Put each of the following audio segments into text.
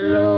sanga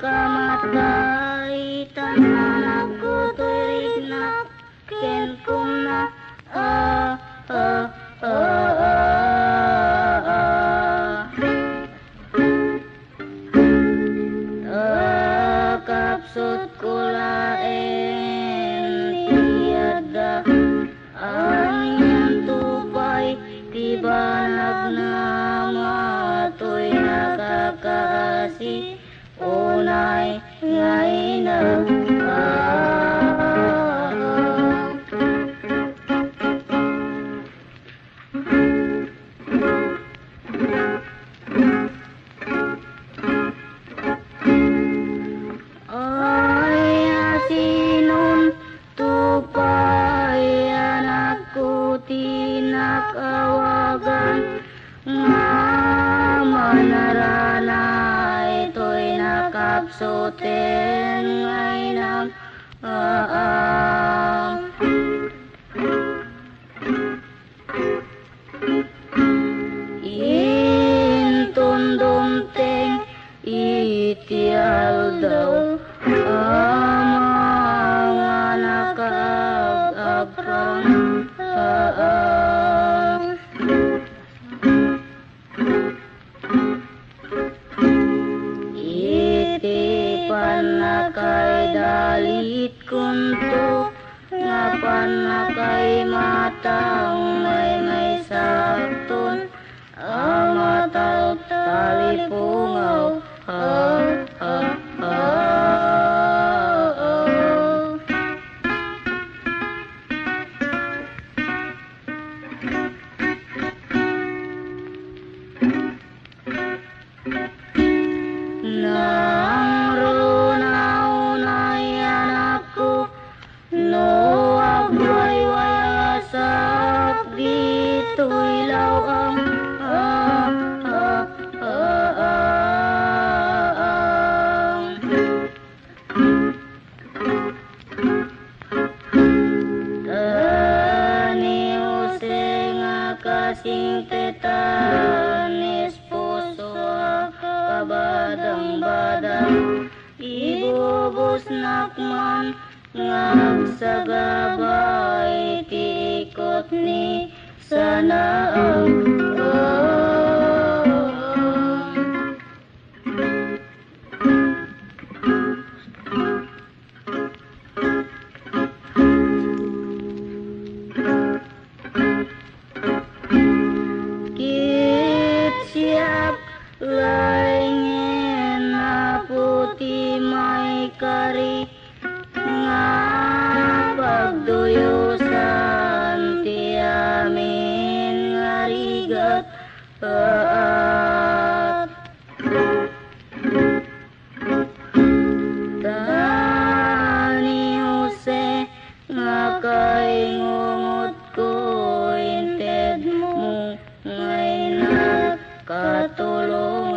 panakamatay nakatulungan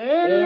pagladingitan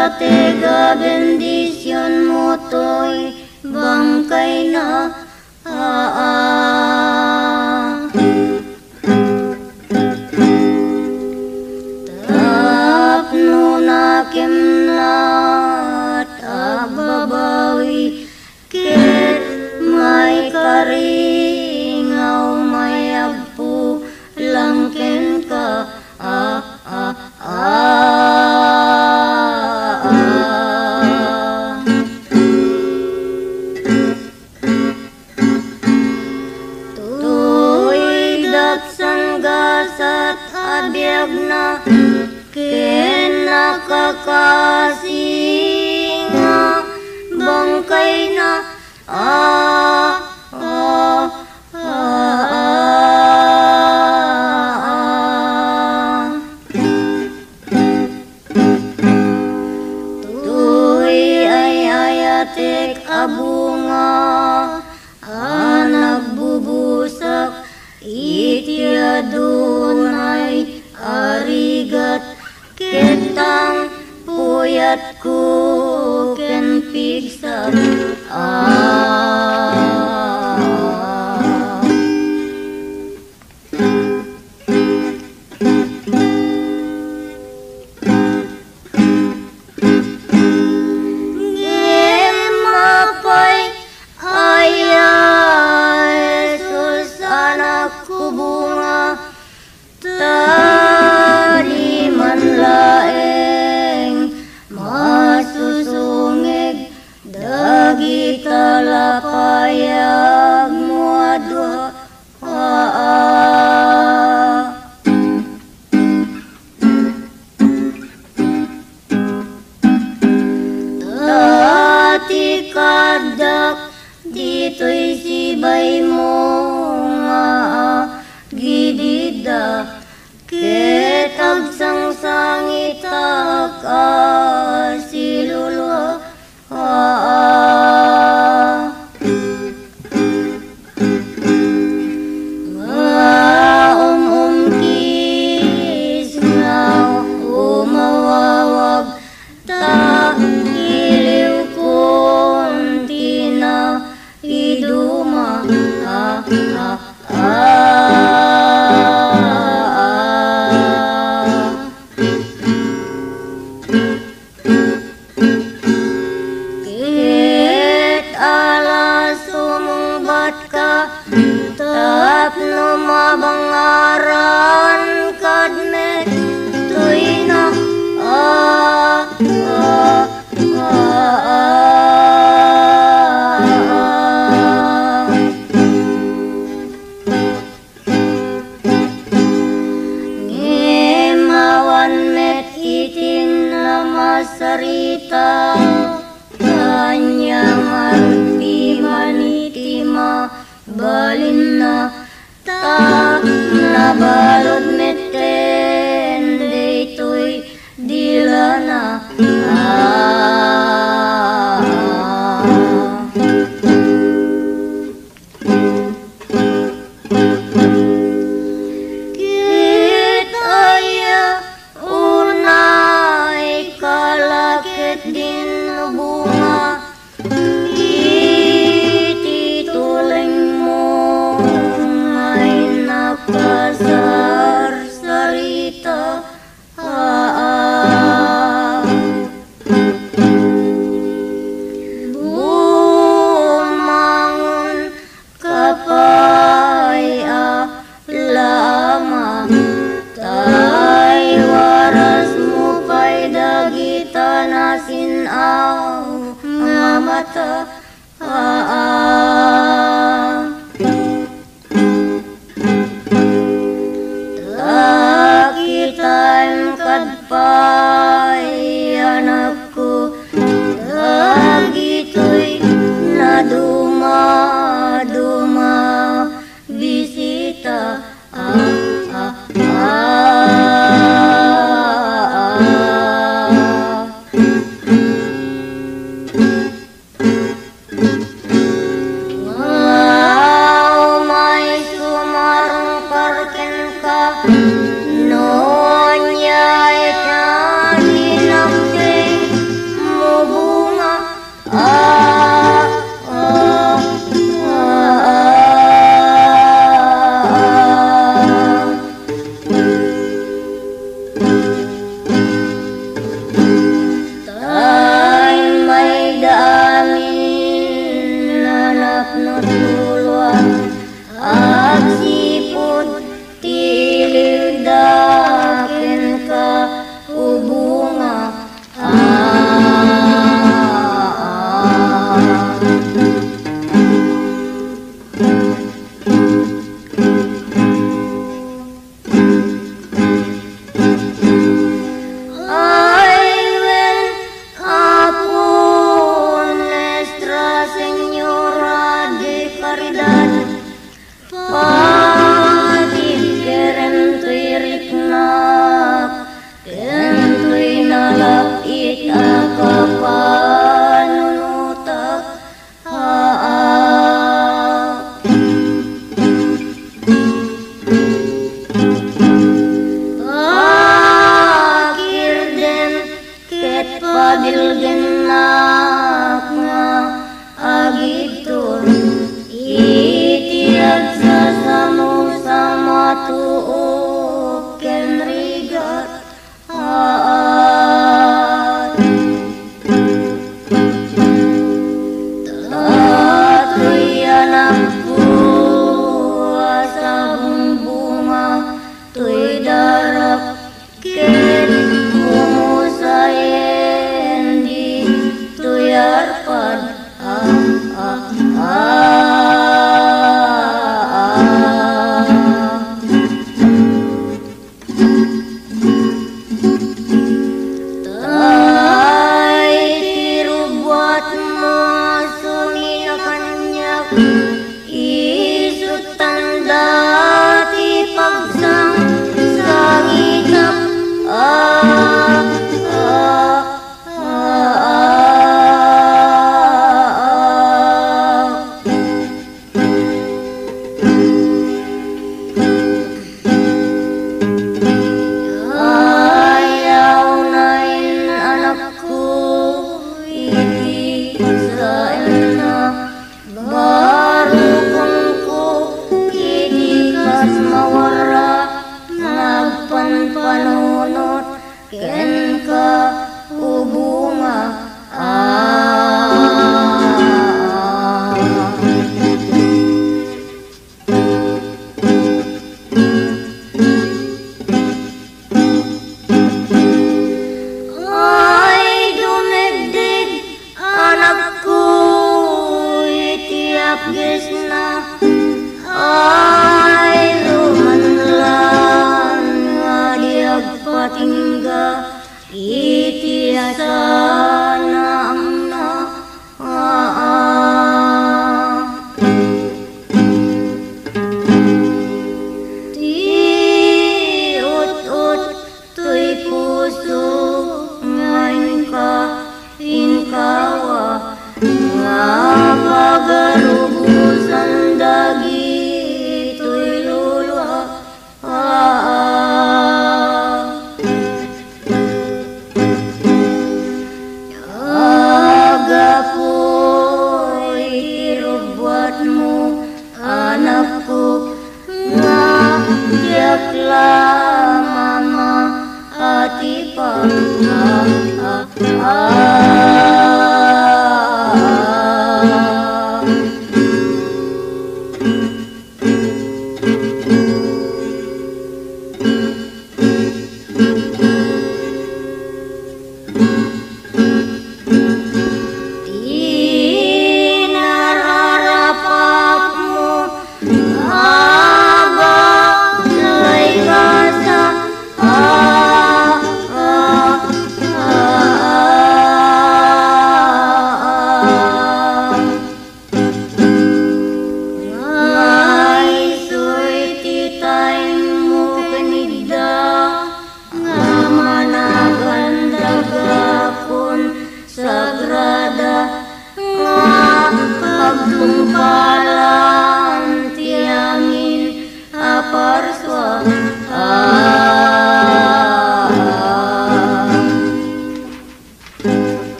napatega bendisyon mo to'y bangkay na ah, balin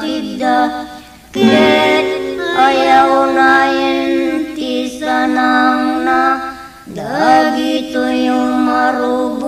tidak ket ayaw na dagitoy sanang marug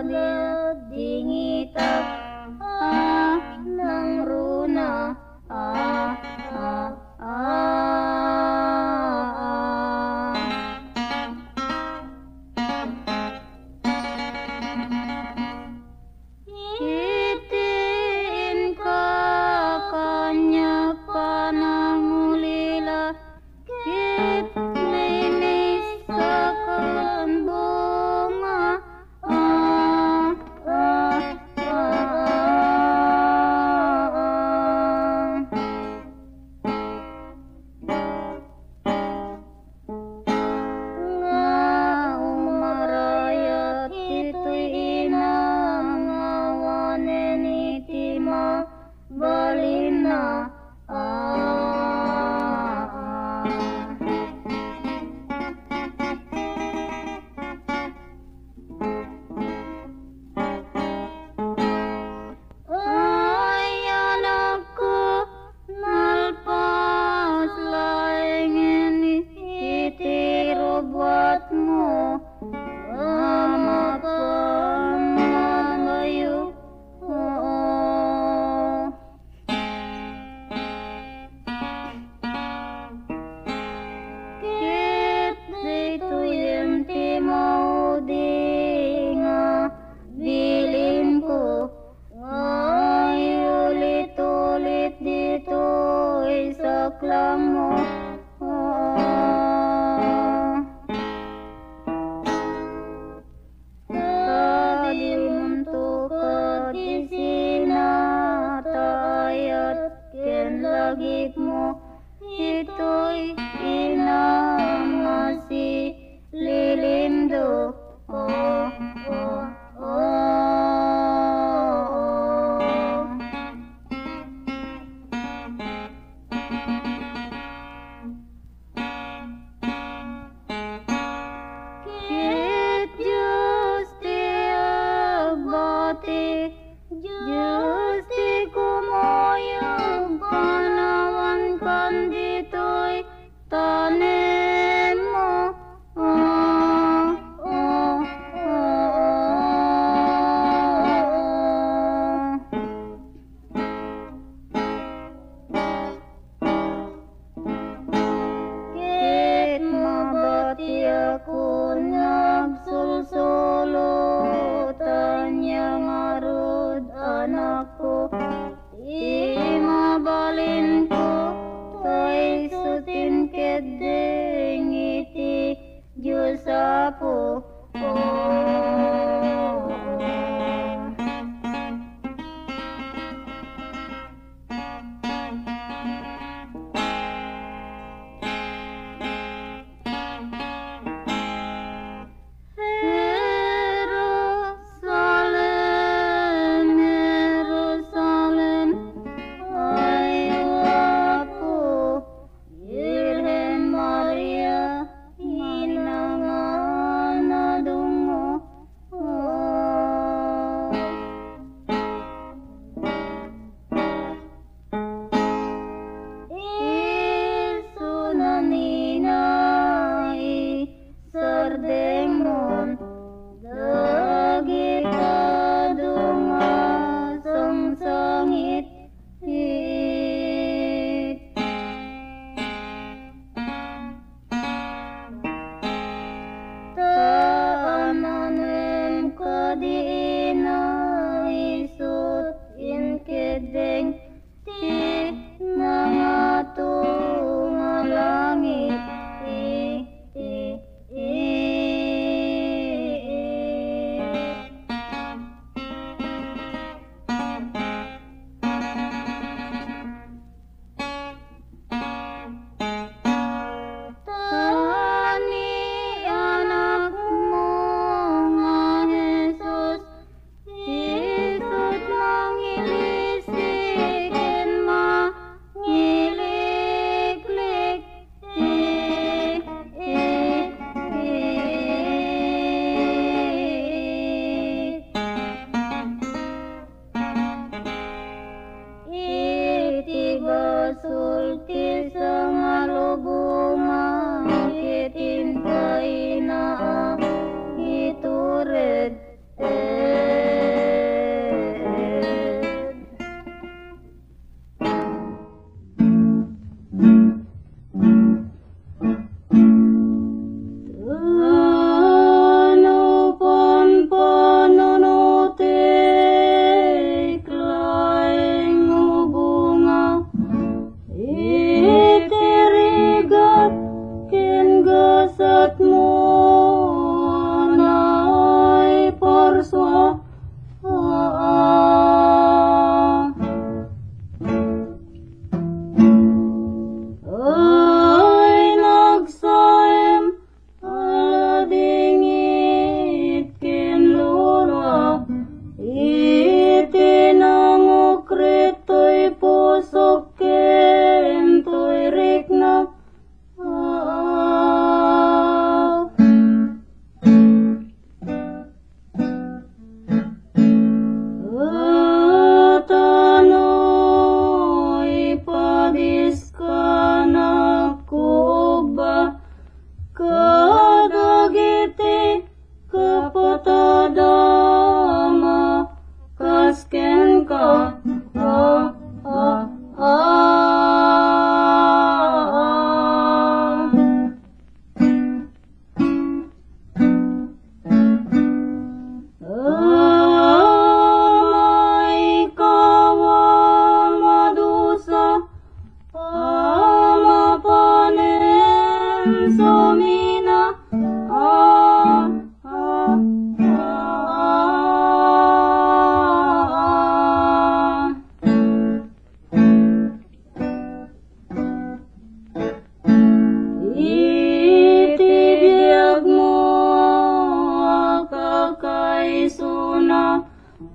你。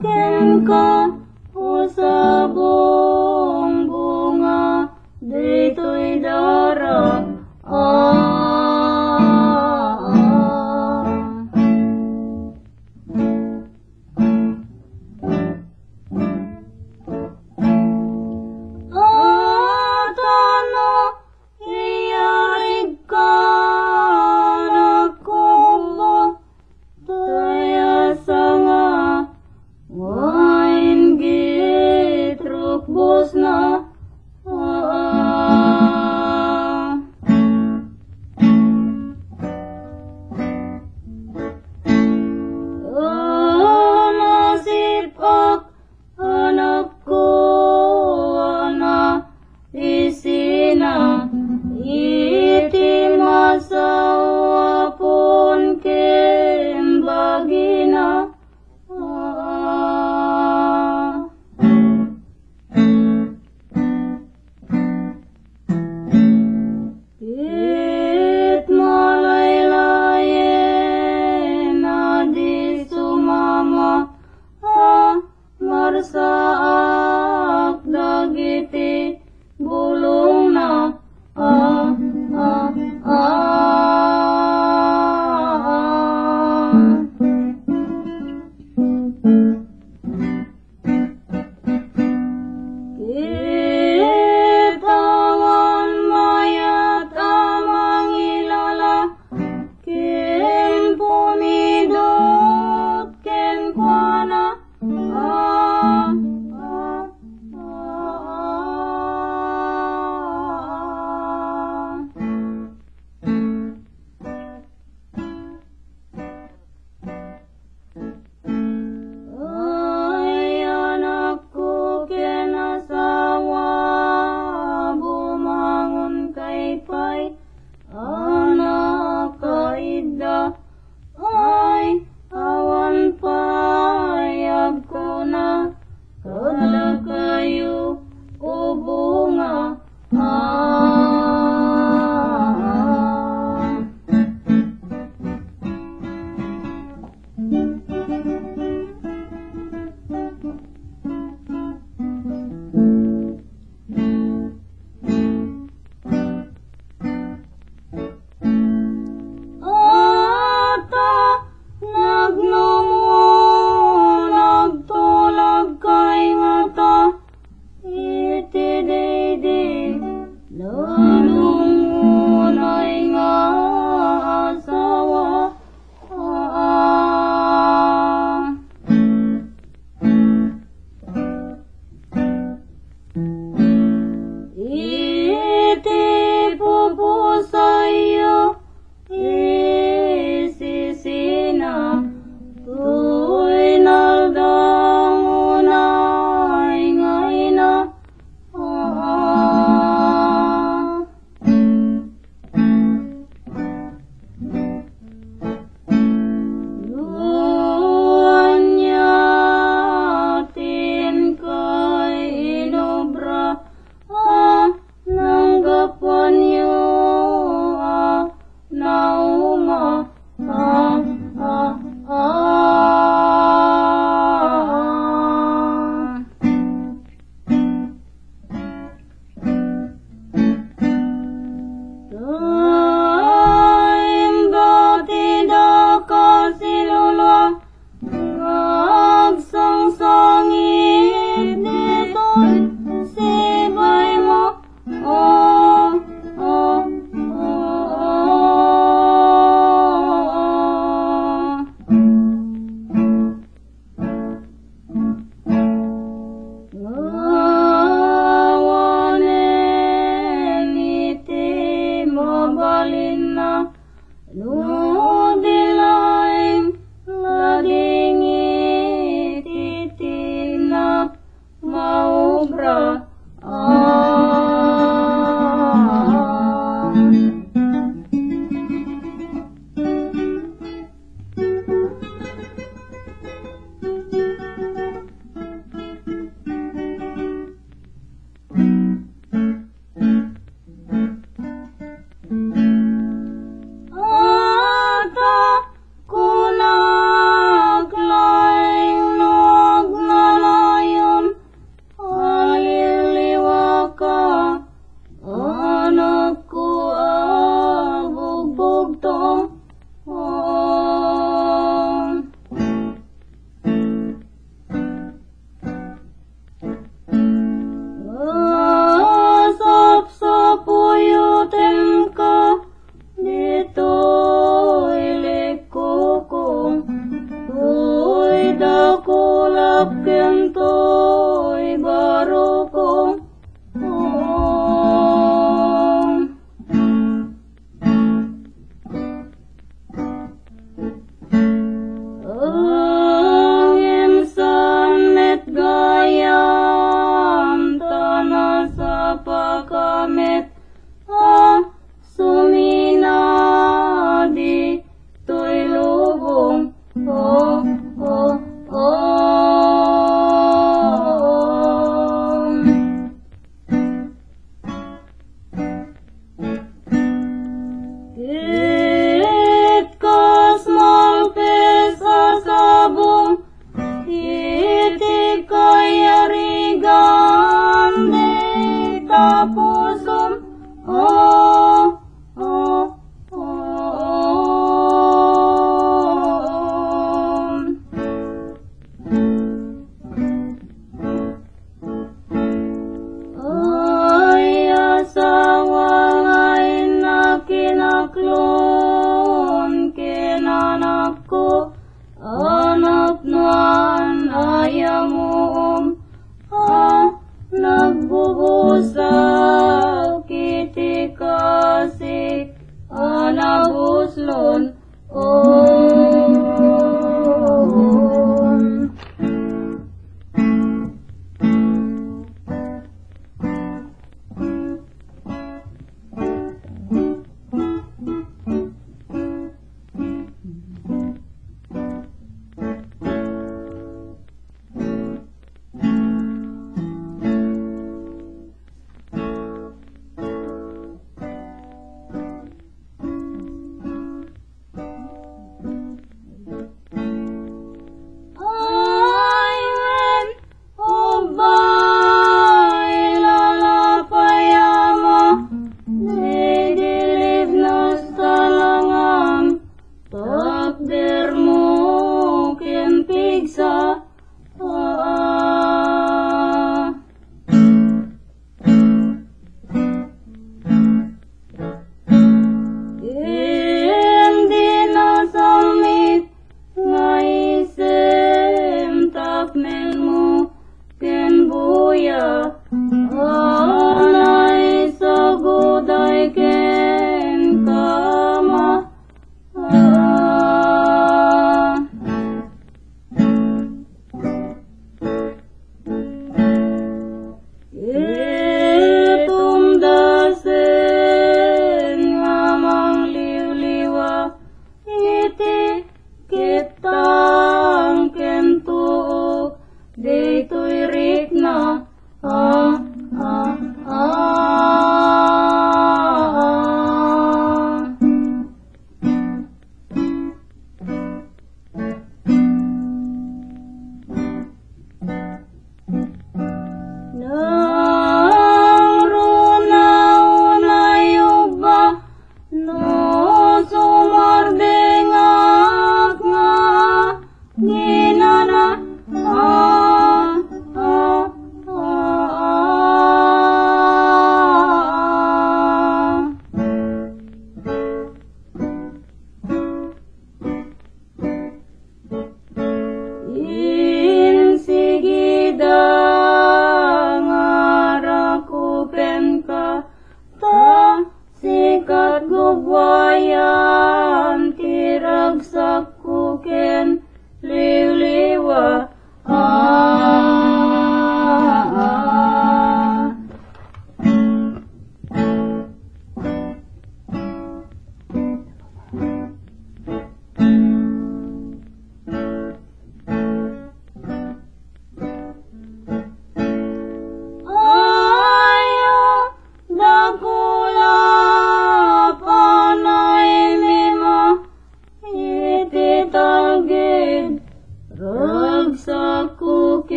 天空不舍不